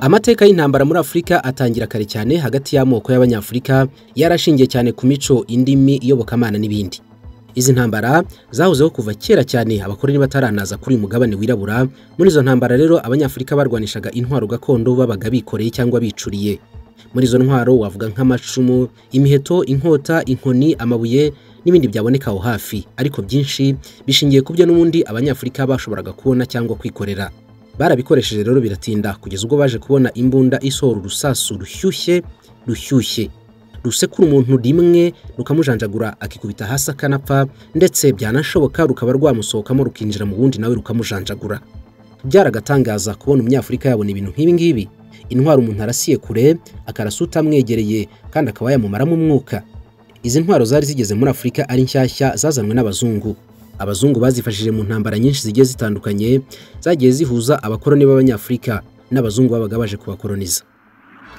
amateka y'intambara muri afurika atangira kare cyane hagati y'amoko y'abanyafurika yarashingiye cyane ku mico indimi iyobokamana n'ibindi. Izi ntambara zahozeho kuva kera cyane abakoroni bataranaza kuri uyu mugabane wirabura. Muri izo ntambara rero abanyafurika barwanishaga intwaro gakondo babaga bikoreye cyangwa bicuriye. Muri izo ntwaro wavuga nk'amacumu imiheto inkota inkoni amabuye n'ibindi byaboneka aho hafi ariko byinshi bishingiye ku byo n'ubundi abanyafurika bashoboraga kubona cyangwa kwikorera. Barabikoresheje rero biratinda kugeza ubwo baje kubona imbunda isohora urusasu rushyushye rushyushye. Rusekura umuntu rimwe rukamujanjagura akikubita hasi akanapfa ndetse byanashoboka rukaba rwamusohokamo rukinjira mu wundi nawe rukamujanjagura. Byaragatangaza kubona umunyafurika yabona ibintu nk'ibi ngibi. Intwaro umuntu arasiye kure akarasa utamwegereye kandi akaba yamumaramo umwuka. Izi ntwaro zari zigeze muri afurika ari nshyashya zazanwe n'abazungu. Abazungu bazifashije mu ntambara nyinshi zigiye zitandukanye zagiye zihuza abakoroni b'abanyafurika n'abazungu babaga baje kubakoroniza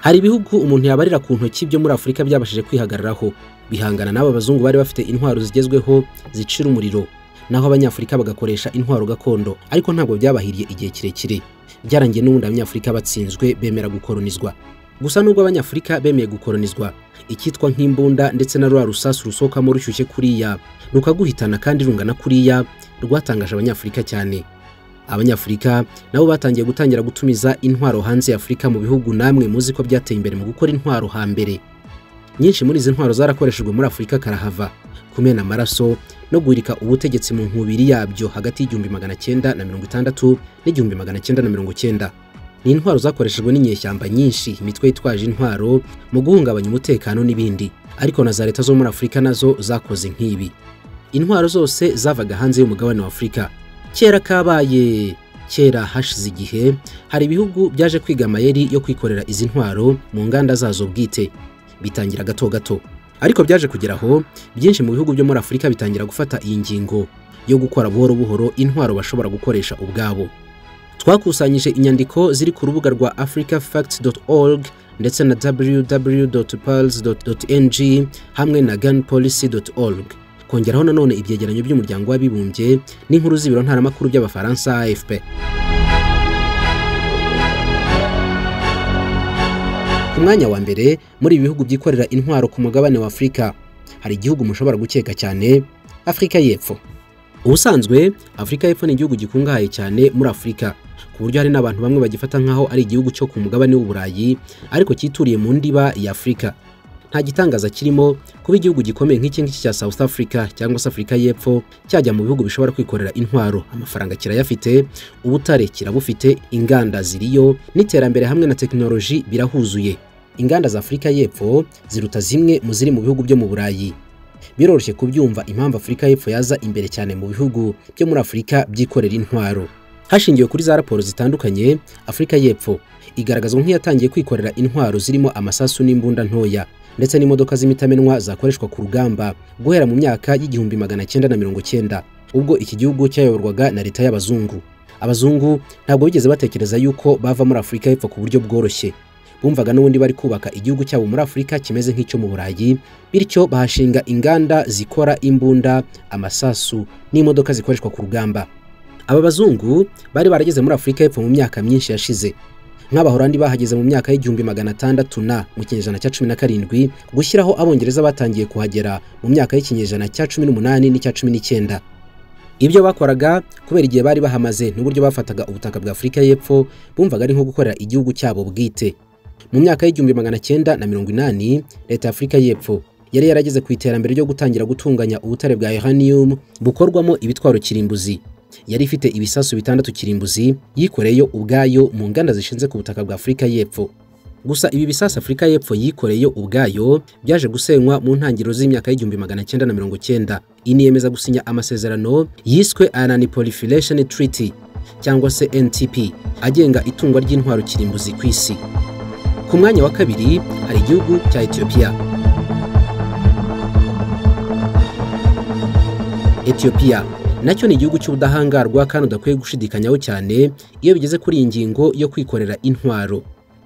hari ibihugu umuntu yabarira ku ntoki byo muri afurika byabashije kwihagararaho. Bihangana n'aba bazungu bari bafite intwaro zigezweho zicira umuriro. Naho abanyafurika bagakoresha intwaro gakondo ariko ntabwo byabahiriye igihe kirekire. Byarangiye n'ubundi abanyafurika batsinzwe bemera gukoronizwa. Gusa nubwo abanyafurika bemeye gukoronizwa icyitwa nk'imbunda ndetse na rwa rusasu rusohokamo rushyushye kuriya rukaguhitana kandi rungana kuriya rwatangaje abanyafurika cyane. Abanyafurika nabo batangiye gutangira gutumiza intwaro hanze ya afurika mu bihugu namwe muzi ko byateye imbere mu gukora intwaro hambere. Nyinshi muri izi ntwaro zarakoreshejwe muri afurika karahava kumena amaraso no guhirika ubutegetsi mu nkubiri yabyo hagati y'igihumbi magana cyenda na mirongo itandatu n'igihumbi magana cyenda na mirongo cyenda ni intwaro zakoreshejwe n'inyeshyamba nyinshi imitwe yitwaje intwaro mu guhungabanya umutekano n'ibindi. Ariko na za leta zo muri afurika na zo zakoze nk'ibi. Intwaro zose zavaga hanze y'umugabane wa afurika kera kabaye kera hashize igihe hari ibihugu byaje kwiga amayeri yo kwikorera izi ntwaro mu nganda zazo bwite. Bitangira gato gato. Ariko byaje kugeraho byinshi mu bihugu byo muri afurika bitangira gufata iyi ngingo yo gukora buhoro buhoro intwaro bashobora gukoresha ubwabo. Twakusanyije inyandiko ziri ku rubuga rwa africafacts.org ndetse na www.pals.ng hamwe na gunpolicy.org kongeraho nanone ibyegeranyo by'umuryango w'abibumbye n'inkuru z'ibiro ntaramakuru by'abafaransa AFP ku mwanya wa mbere muri ibi bihugu byikorera intwaro ku mugabane wa afurika hari igihugu mushobora gukeka cyane afurika y'epfo. Ubusanzwe afurika y'epfo ni igihugu gikungahaye cyane muri afurika ku buryo hari n'abantu bamwe bagifata nk'aho ari igihugu cyo ku mugabane w'uburayi ariko cyituriye mu ndiba ya afurika nta gitangaza kirimo kuba igihugu gikomeye nk'iki ngiki cya South Africa cyangwa se Afurika y'Epfo cyajya mu bihugu bishobora kwikorera intwaro. Amafaranga kirayafite ubutare kirabufite inganda ziriyo n'iterambere hamwe na tekinoloji birahuzuye. Inganda za Afurika y'Epfo ziruta zimwe mu ziri mu bihugu byo mu Burayi. Biroroshye kubyumva impamvu Afurika y'Epfo yaza imbere cyane mu bihugu byo muri Afurika byikorera intwaro. Hashingiwe kuri za raporo zitandukanye Afurika y'Epfo igaragazwa nk'iyatangiye kwikorera intwaro zirimo amasasu n'imbunda ntoya ndetse n'imodoka z'imitamenwa zakoreshwa ku rugamba guhera mu myaka y'igihumbi magana cyenda na mirongo cyenda. Ubwo iki gihugu cyayoborwaga na leta y'abazungu. Abazungu ntabwo bigeze batekereza yuko bava muri afurika y'epfo ku buryo bworoshye. Bumvaga n'ubundi bari kubaka igihugu cyabo muri afurika kimeze nk'icyo mu burayi bityo bahashinga inganda zikora imbunda amasasu n'imodoka zikoreshwa ku rugamba. Aba bazungu bari barageze muri afurika y'epfo mu myaka myinshi yashize. Nk'abahorandi bahageze mu myaka y'igihumbi magana atandatu na mu kinyejana cya cumi na karindwi gushyiraho abongereza batangiye kuhagera mu myaka y'ikinyejana cya cumi n'umunani n'icya cumi n'icyenda. Ibyo bakoraga kubera igihe bari bahamaze n'uburyo bafataga ubutaka bwa afurika y'epfo bumvaga ari nko gukorera igihugu cyabo bwite. Mu myaka y'igihumbi magana cyenda na mirongo inani leta ya afurika y'epfo yari yarageze ku iterambere ryo gutangira gutunganya ubutare bwa uranium bukorwamo ibitwaro kirimbuzi. Yari ifite ibisasu bitandatu kirimbuzi yikoreyeyo ubwayo mu nganda zishinze ku butaka bwa afurika y'epfo. Gusa ibi bisasu afurika y'epfo yikoreyeyo ubwayo byaje gusenywa mu ntangiriro z'imyaka y'igihumbi magana cyenda na mirongo cyenda. Iniyemeza gusinya amasezerano yiswe ananipolifilation treaty cyangwa se ntp agenga itungwa ry'intwaro kirimbuzi ku isi. Ku mwanya wa kabiri hari igihugu cya etiyopiya etiyopiya na cyo ni igihugu cy'ubudahangarwa kandi udakwiye gushidikanyaho cyane iyo bigeze kuri iyi ngingo yo kwikorera intwaro.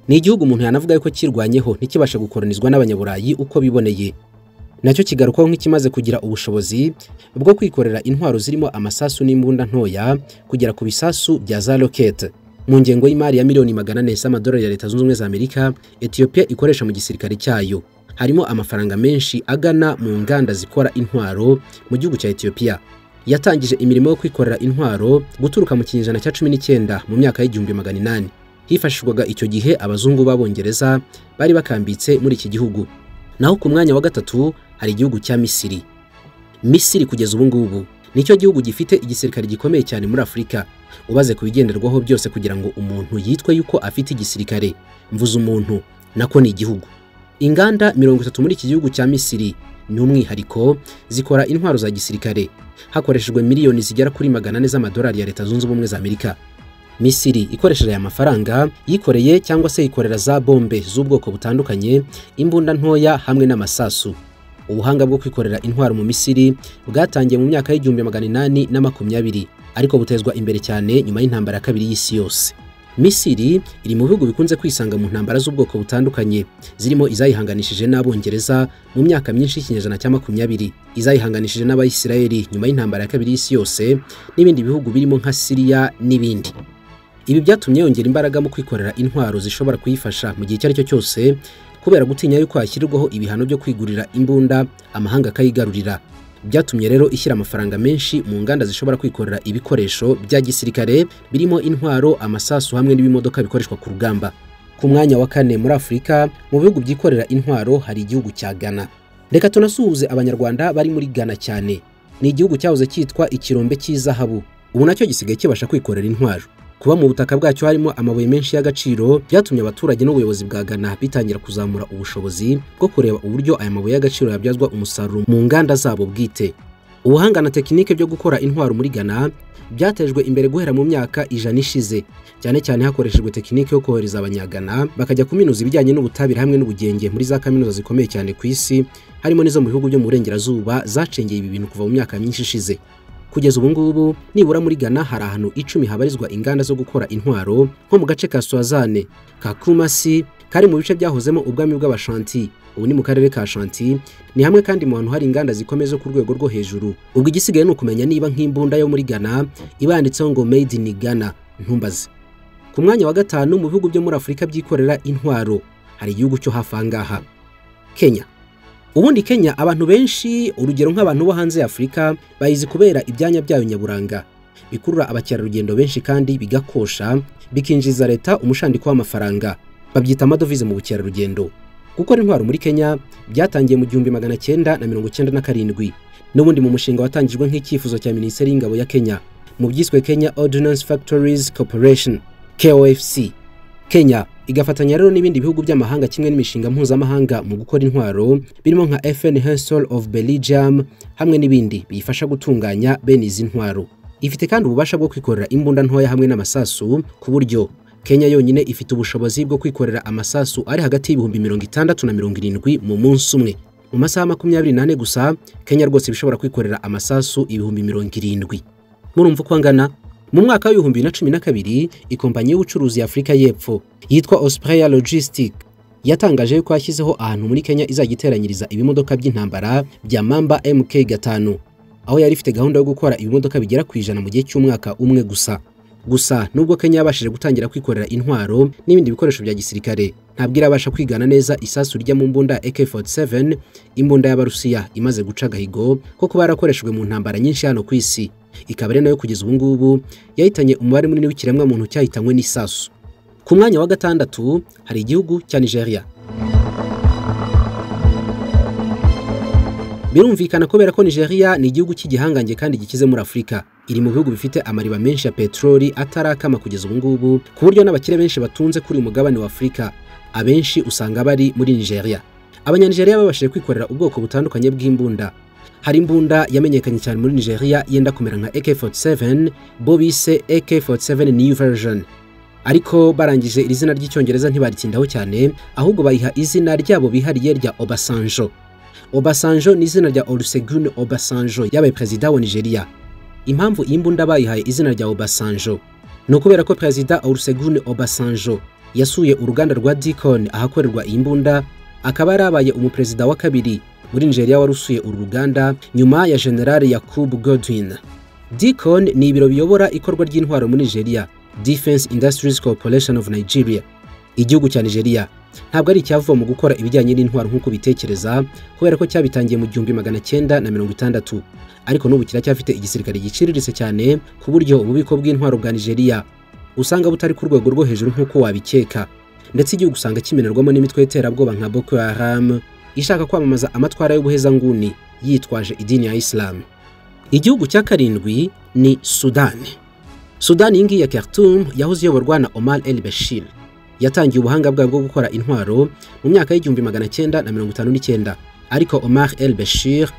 Ni igihugu umuntu yanavuga yuko kirwanyeho ntikibashe gukoronizwa n'abanyaburayi uko biboneye. Nacyo kigarukwaho nk'ikimaze kugira ubushobozi bwo kwikorera intwaro zirimo amasasu n'imbunda ntoya kugera ku bisasu bya za rokete mu ngengo y'imari ya miliyoni magana ane z'amadolari ya leta zunze ubumwe za amerika etiyopiya ikoresha mu gisirikare cyayo. Harimo amafaranga menshi agana mu nganda zikora intwaro mu gihugu cya etiyopiya yatangije imirimo yo kwikorera intwaro guturuka mu kinyejana cya cumi n'icyenda mu myaka y'igihumbi magana inani. Hifashishwaga icyo gihe abazungu b'abongereza bari bakambitse muri iki gihugu. Naho ku mwanya wa gatatu hari igihugu cya misiri. Misiri kugeza ubu ngubu ni cyo gihugu gifite igisirikare gikomeye cyane muri afurika ubaze ku bigenderwaho byose kugira ngo umuntu yitwe yuko afite igisirikare. Mvuze umuntu nako ni igihugu. Inganda mirongo itatu muri iki gihugu cya misiri ni umwihariko zikora intwaro za gisirikare. Hakoreshejwe miliyoni zigera kuri magana ane z'amadolari ya leta zunze ubumwe za amerika. Misiri ikoresheje aya mafaranga yikoreye cyangwa se yikorera za bombe z'ubwoko butandukanye imbunda ntoya hamwe n'amasasu. Ubuhanga bwo kwikorera intwaro mu misiri bwatangiye mu myaka y'igihumbi magana inani na makumyabiri ariko butezwa imbere cyane nyuma y'intambara ya kabiri y'isi yose. Misiri iri mu bihugu bikunze kwisanga mu ntambara z'ubwoko butandukanye zirimo izayihanganishije n'abongereza mu myaka myinshi y'ikinyejana cya makumyabiri izayihanganishije n'abayisirayeli nyuma y'intambara ya kabiri y'isi yose n'ibindi bihugu birimo nka siriya n'ibindi. Ibi byatumye yongera imbaraga mu kwikorera intwaro zishobora kuyifasha mu gihe icyo ari cyo cyose kubera gutinya yuko hashyirwaho ibihano byo kwigurira imbunda amahanga akayigarurira. Byatumye rero ishyira amafaranga menshi mu nganda zishobora kwikorera ibikoresho bya gisirikare birimo intwaro amasasu hamwe n'ibimodoka bikoreshwa ku rugamba. Ku mwanya wa kane muri afurika mu bihugu byikorera intwaro hari igihugu cya ghana. Reka tunasuhuze abanyarwanda bari muri ghana cyane. Ni igihugu cyahoze cyitwa ikirombe cy'izahabu. Ubu na cyo gisigaye kibasha kwikorera intwaro. Kuba mu butaka bwacyo harimo amabuye menshi y'agaciro byatumye abaturage n'ubuyobozi bwa Ghana bitangira kuzamura ubushobozi bwo kureba uburyo aya mabuye y'agaciro yabyazwa umusaruro mu nganda zabo bwite. Ubuhanga na tekinike byo gukora intwaro muri Ghana byatejwe imbere guhera mu myaka ijana ishize. Cyane cyane hakoreshejwe tekinike yo kohereza abanyagana bakajya kuminuza ibijyanye n'ubutabire hamwe n'ubugenge muri za kaminuza zikomeye cyane ku isi harimo n'izo mu bihugu byo mu burengerazuba zacengeye ibi bintu kuva mu myaka myinshi ishize. Kugeza ubu ngubu nibura muri Ghana hari ahantu icumi habarizwa inganda zo gukora intwaro nko mu gace ka Swazane ka Kumasi kari mu bice byahozemo ubwami bw'abashanti. Ubu ni mu karere ka Shanti ni hamwe kandi mu hantu hari inganda zikomeye zo ku rwego rwo hejuru. Ubwo igisigaye ni ukumenya niba nk'imbunda yo muri Ghana ibanditseho ngo made in Ghana. Ntumbaze. Ku mwanya wa gatanu mu bihugu byo muri Afurika byikorera intwaro hari igihugu cyo hafi ahangaha. Kenya. Ubundi Kenya abantu benshi urugero nk'abantu bo hanze ya Afurika bayizi kubera ibyanya byayo nyaburanga. Bikurura abakerarugendo benshi kandi bigakosha bikinjiza leta umushandiko w'amafaranga. Babyita amadovize mu bukerarugendo. Gukora intwaro muri Kenya byatangiye mu gihumbi magana cyenda na mirongo cyenda na karindwi. N'ubundi mu mushinga watangijwe nk'icyifuzo cya minisiteri y'ingabo ya Kenya. Mu byiswe Kenya Ordnance Factories Corporation KOFC Kenya igafatanya rero n'ibindi bihugu by'amahanga kimwe n'imishinga mpuzamahanga mu gukora intwaro birimo nka FN Hensel of Belgium hamwe n'ibindi biyifasha gutunganya bene izi ntwaro. Ifite kandi ububasha bwo kwikorera imbunda ntoya hamwe n'amasasu ku buryo Kenya yonyine ifite ubushobozi bwo kwikorera amasasu ari hagati y'ibihumbi mirongo itandatu na mirongo irindwi mu munsi umwe. Mu masaha makumyabiri n'ane gusa Kenya rwose bishobora kwikorera amasasu ibihumbi mirongo irindwi. Murumva uko angana? Mu mwaka w'ibihumbi na cumi na kabiri ikompanyi y'ubucuruzi ya Afurika y'Epfo yitwa Osprey Logistic yatangaje yuko yashyizeho ahantu muri Kenya izajya iteranyiriza ibimodoka by'intambara bya Mamba MK gatanu. Aho yari ifite gahunda yo gukora ibimodoka bigera ku ijana mu gihe cy'umwaka umwe gusa. Gusa nubwo Kenya yabashije gutangira kwikorera intwaro n'ibindi bikoresho bya gisirikare ntabwo irabasha kwigana neza isasu rya mu mbunda AK47 imbunda y'abarusiya imaze guca agahigo ko kuba yarakoreshejwe mu ntambara nyinshi hano ku isi. Ikaba ari na yo kugeza ubu ngubu yahitanye umubare munini w'ikiremwamuntu cyahitanywe n'isasu. Ku mwanya wa gatandatu hari igihugu cya Nigeria. Birumvikana kubera ko Nigeria ni igihugu cy'igihangange kandi gikize muri Afurika iri mu bihugu bifite amariba menshi ya peteroli atarakama kugeza ubu ngubu ku buryo n'abakire benshi batunze kuri uyu mugabane wa Afurika abenshi usanga bari muri Nigeria. Abanyanigeriya babashije kwikorera ubwoko butandukanye bw'imbunda. Hari imbunda yamenyekanye cyane muri Nigeria yenda kumera nka AK47 bo bise AK47 new version. Ariko barangije iri zina ry'icyongereza ntibaritindaho cyane ahubwo bayiha izina ryabo bihariye rya Obasanjo. Obasanjo ni izina rya Olusegun Obasanjo yabaye perezida wa Nigeria. Impamvu iyi mbunda bayihaye izina rya Obasanjo ni ukubera ko perezida Olusegun Obasanjo yasuye uruganda rwa Deacon ahakorerwa iyi mbunda akaba yarabaye umuperezida wa kabiri muri nigeria wari usuye uru ruganda nyuma ya general yakub godwin. Dicon ni ibiro biyobora ikorwa ry'intwaro muri nigeria defense industries corporation of nigeria igihugu cya nigeria. Ntabwo ari icyavuga mu gukora ibijyanye n'intwaro nk'uko bitekereza kubera ko cyabitangiye mu gihumbi magana cyenda na mirongo itandatu. Ariko n'ubu kiracyafite igisirikare giciriritse cyane ku buryo ububiko bw'intwaro bwa nigeria usanga butari ku rwego rwo hejuru nk'uko wabikeka. Ndetse igihugu usanga kimenerwamo n'imitwe y'iterabwoba nka boko haram ishaka kwamamaza amatwara y'ubuhezanguni yitwaje idini ya isilamu igihugu cya karindwi ni sudani sudani iyi ngiyi ya khartoum yahoze iyoborwa na omar el bashir. Yatangiye ubuhanga bwayo bwo gukora intwaro mu myaka y'igihumbi magana cyenda na mirongo itanu n'icyenda. Ariko omar el bashir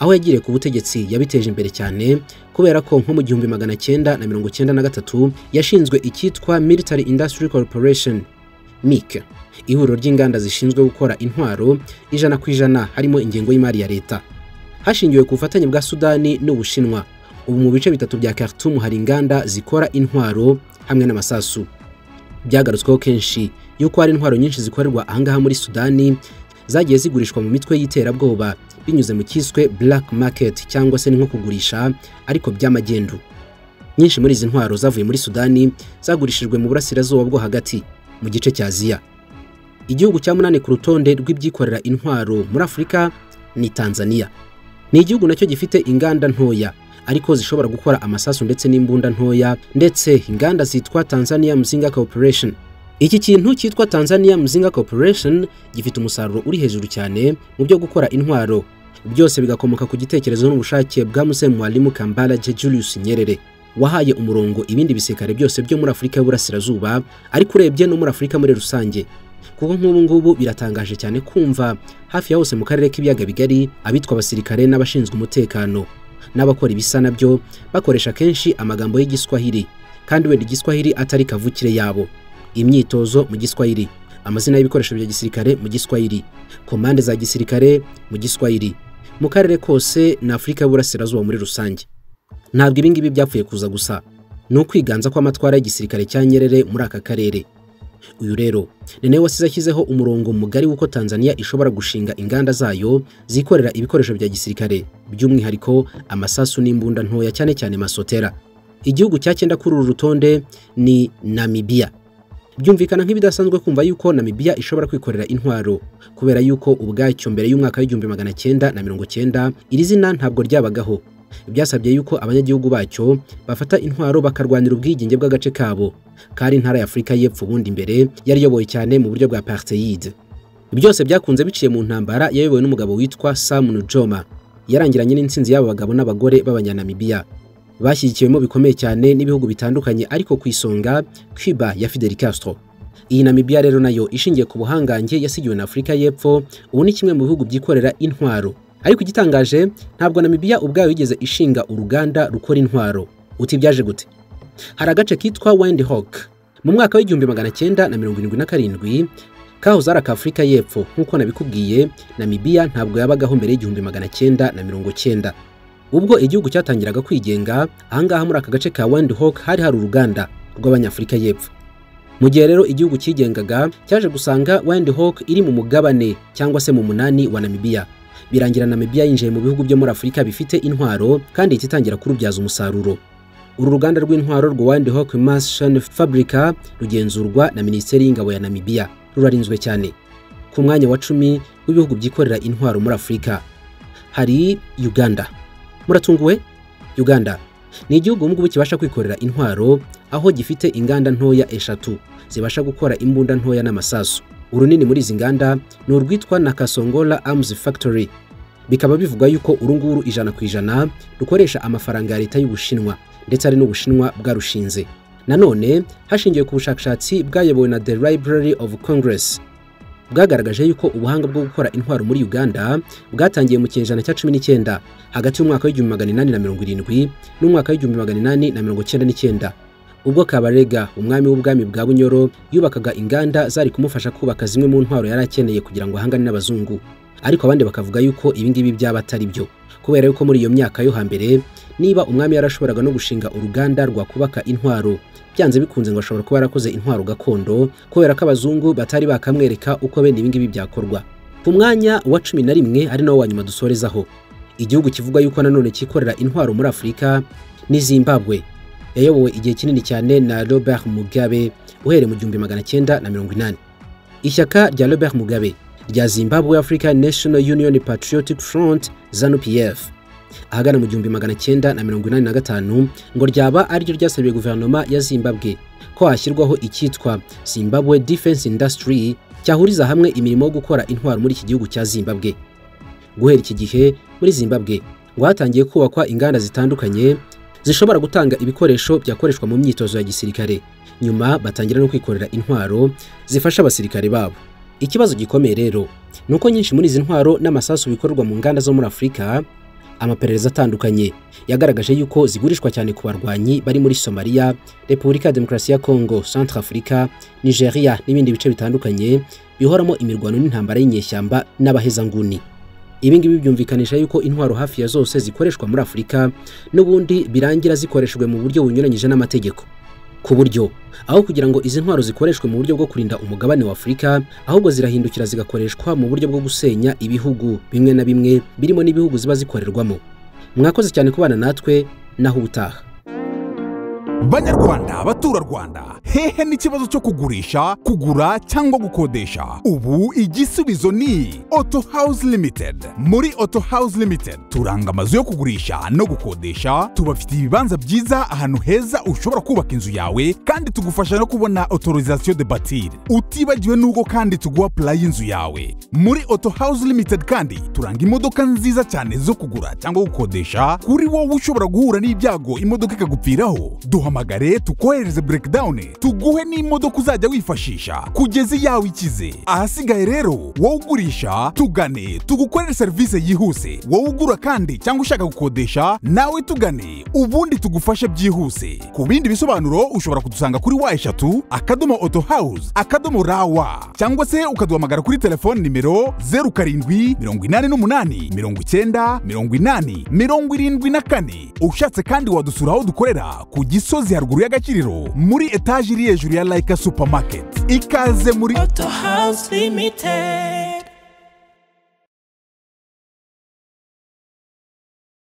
aho yagiriye ku butegetsi yabiteje imbere cyane kubera ko nko mu gihumbi magana cyenda na mirongo cyenda na gatatu yashinzwe icyitwa military industry corporation. Mic ihuriro ry'inganda zishinzwe gukora intwaro ijana ku ijana harimo ingengo y'imari ya leta. Hashingiwe ku bufatanye bwa sudani n'ubushinwa. Ubu mu bice bitatu bya khartoum hari inganda zikora intwaro hamwe n'amasasu. Byagarutsweho kenshi yuko hari intwaro nyinshi zikorerwa ahangaha muri sudani zagiye zigurishwa mu mitwe y'iterabwoba binyuze mu cyiswe black market cyangwa se ni nko kugurisha ariko by'amagendu. Nyinshi muri izi ntwaro zavuye muri sudani zagurishijwe mu burasirazuba bwo hagati. Mu gice cya aziya. Igihugu cya munani ku rutonde rw'ibyikorera intwaro muri afurika ni tanzania. Ni igihugu na cyo gifite inganda ntoya ariko zishobora gukora amasasu ndetse n'imbunda ntoya ndetse inganda zitwa tanzania mzinga corporation. Iki kintu cyitwa tanzania mzinga corporation gifite umusaruro uri hejuru cyane mu byo gukora intwaro. Byose bigakomoka ku gitekerezo n'ubushake bwa muse mwalimu kambala je julius nyerere. Wahaye umurongo ibindi bisekare byose byo muri afurika y'uburasirazuba ariko urebye no muri afurika muri rusange. Kuko nk'ubu ngubu biratangaje cyane kumva hafi ya hose mu karere k'ibiyaga bigari abitwa abasirikare n'abashinzwe umutekano. N'abakora ibisa na byo bakoresha kenshi amagambo y'igiswahili kandi wenda igiswahili atari kavukire yabo. Imyitozo mu giswahili amazina y'ibikoresho bya gisirikare mu giswahili komande za gisirikare mu giswahili. Mu karere kose na afurika y'uburasirazuba muri rusange. Ntabwo ibi ngibi byapfuye kuza gusa. Ni ukwiganza kw'amatwara y'igisirikare cya nyerere muri aka karere. Uyu rero ni nawe wasize ashyizeho umurongo mugari w'uko tanzania ishobora gushinga inganda zayo zikorera ibikoresho bya gisirikare. By'umwihariko amasasu n'imbunda ntoya cyane cyane masotera. Igihugu cya cyenda kuri uru rutonde ni namibiya byumvikana nk'ibidasanzwe kumva yuko namibiya ishobora kwikorera intwaro kubera yuko ubwacyo mbere y'umwaka w'igihumbi magana cyenda na mirongo cyenda iri zina ntabwo ryabagaho. Byasabye yuko abanyagihugu bacyo bafata intwaro bakarwanira ubwigenge bw'agace kabo. Kari intara ya afurika y'epfo ubundi mbere yari iyobowe cyane mu buryo bwa parteyide byose byakunze biciye mu ntambara yayobowe n'umugabo witwa sam nujoma. Yarangiranye n'intsinzi y'aba bagabo n'abagore b'abanyanamibiya bashyigikiwemo bikomeye cyane n'ibihugu bitandukanye ariko ku isonga cuba ya fidel castro. Iyi namibiya rero na yo ishingiye ku buhangange yasigiwe na afurika y'epfo ubu ni kimwe mu bihugu byikorera intwaro. Ariko igitangaje ntabwo namibiya ubwayo yigeze ishinga uruganda rukora intwaro. Uti byaje gute? Hari agace kitwa windhoek. Mu mwaka w'igihumbi magana cyenda na mirongo irindwi na karindwi kahoze ari ak'afurika y'epfo. Nk'uko nabikubwiye namibiya ntabwo yabagaho mbere y'igihumbi magana cyenda na mirongo cyenda. Ubwo igihugu cyatangiraga kwigenga ahangaha muri aka gace ka windhoek hari hari uruganda rw'abanyafurika y'epfo. Mu gihe rero igihugu cyigengaga cyaje gusanga windhoek iri mu mugabane cyangwa se mu munani wa namibiya birangira namibiya yinjiye mu bihugu byo muri afurika bifite intwaro kandi itangira kurubyaza umusaruro. Uru ruganda rw'intwaro rwa windhoek mason fabrica rugenzurwa na minisiteri y'ingabo ya namibiya rurarinzwe cyane. Ku mwanya wa cumi w'ibihugu byikorera intwaro muri afurika hari uganda. Muratunguwe? Uganda. Ni igihugu ngubu kibasha kwikorera intwaro aho gifite inganda ntoya eshatu. Zibasha gukora imbunda ntoya n'amasasu. Urunini muri izi nganda ni urwitwa na kasongola arms factory. Bikaba bivugwa yuko urunguru ijana ku ijana rukoresha amafaranga ya leta y'ubushinwa ndetse ari n'ubushinwa bwarushinze nanone hashingiwe ku bushakashatsi bwayobowe na the library of congress bwagaragaje yuko ubuhanga bwo gukora intwaro muri uganda bwatangiye mu kinyejana cya cumi n'icyenda hagati y'umwaka w'igihumbi magana inani na mirongo irindwi n'umwaka w'igihumbi magana inani na mirongo cyenda n'icyenda. Ubwo kabarega umwami w'ubwami bwa bunyoro yubakaga inganda zari kumufasha kubaka zimwe mu ntwaro yari akeneye kugira ngo ahangane n'abazungu. Ariko abandi bakavuga yuko ibi ngibi byaba atari byo. Kubera yuko muri iyo myaka yo hambere niba umwami yarashoboraga no gushinga uruganda rwakubaka intwaro byanze bikunze ngo ashobora kuba yarakoze intwaro gakondo kubera ko abazungu batari bakamwereka uko bene ibi ngibi byakorwa. Ku mwanya wa cumi na rimwe ari nawo wa nyuma dusorezaho. Igihugu kivuga yuko nanone cyikorera intwaro muri afurika ni zimbabwe. Yayobowe igihe kinini cyane na robert mugabe uhereye mu gihumbi magana cyenda na mirongo inani. Ishyaka rya robert mugabe. Rya zimbabwe african national union patriotic front zanu pf ahagana mu gihumbi magana cyenda na mirongo inani na gatanu ngo ryaba ari ryo ryasabiye guverinoma ya zimbabwe ko hashyirwaho icyitwa zimbabwe defense industry cyahuriza hamwe imirimo yo gukora intwaro muri iki gihugu cya zimbabwe. Guhera iki gihe muri zimbabwe ngo hatangiye kubakwa inganda zitandukanye zishobora gutanga ibikoresho byakoreshwa mu myitozo ya gisirikare. Nyuma batangira no kwikorera intwaro zifasha abasirikare babo. Ikibazo gikomeye rero ni uko nyinshi muri izi ntwaro n'amasasu bikorerwa mu nganda zo muri afurika amaperereza atandukanye. Yagaragaje yuko zigurishwa cyane ku barwanyi bari muri somaliya repubulika ya demokarasi ya kongo centre afurika nigeria n'ibindi bice bitandukanye bihoramo imirwano n'intambara y'inyeshyamba n'abahezanguni. Ibi ngibi byumvikanisha yuko intwaro hafi ya zose zikoreshwa muri afurika n'ubundi birangira zikoreshejwe mu buryo bunyuranyije n'amategeko. Ku buryo. Aho kugira ngo izi ntwaro zikoreshwe mu buryo bwo kurinda umugabane wa afurika ahubwo zirahindukira zigakoreshwa mu buryo bwo gusenya ibihugu. Bimwe na bimwe birimo n'ibihugu ziba zikorerwamo. Mwakoze cyane kubana natwe naho ubutaha. Banyarwanda baturarwanda hehe n'ikibazo cyo kugurisha kugura cyangwa gukodesha. Ubu igisubizo ni auto house limited. Muri auto house limited turanga amazu yo kugurisha no gukodesha. Tubafitiye ibibanza byiza ahantu heza ushobora kubaka inzu yawe kandi tugufasha no kubona autorisation de batir utibagiwe n'ubwo kandi tuguha pulayi y'inzu yawe. Muri auto house limited kandi turanga imodoka nziza cyane zo kugura cyangwa gukodesha. Kuri wowe ushobora guhura n'ibyago imodoka ikagupfiraho. Duhamagare tukohereze breakdown. Tuguhe n'imodoka uzajya wifashisha kugeza iyawe ikize. Ahasigaye rero wowe ugurisha tugane tugukorere serivisi yihuse. Wowe ugura kandi cyangwa ushaka gukodesha nawe tugane. Ubundi tugufashe byihuse. Ku bindi bisobanuro ushobora kudusanga kuri wa eshatu akadomo auto house akadomo rawa cyangwa se ukaduhamagara kuri telefone nimero zeru karindwi mirongo inani n'umunani mirongo icyenda mirongo inani mirongo irindwi na kane. Ushatse kandi wadusura aho dukorera ku gisozi haruguru y'agakiriro muri etaje iri hejuru ya layika supamaketi ikaze muri Auto House Limited.